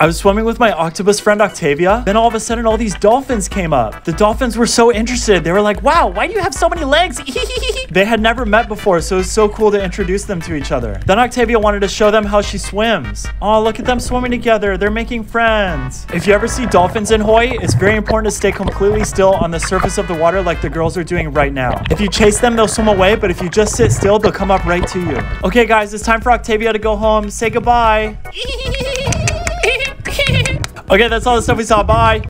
I was swimming with my octopus friend Octavia. Then all of a sudden, all these dolphins came up. The dolphins were so interested. They were like, wow, why do you have so many legs? they had never met before, so it was so cool to introduce them to each other. Then Octavia wanted to show them how she swims. Oh, look at them swimming together. They're making friends. If you ever see dolphins in Hawaii, it's very important to stay completely still on the surface of the water like the girls are doing right now. If you chase them, they'll swim away, but if you just sit still, they'll come up right to you. Okay, guys, it's time for Octavia to go home. Say goodbye. Okay, that's all the stuff we saw. Bye.